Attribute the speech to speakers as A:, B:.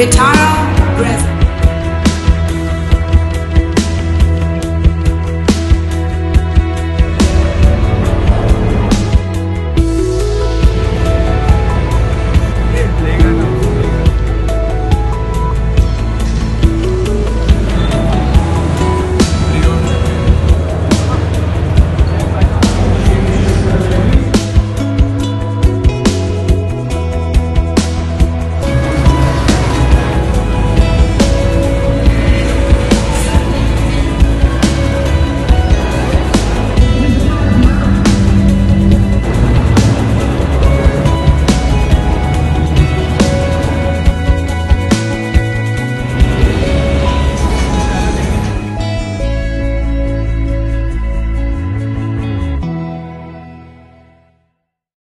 A: Vitara Breath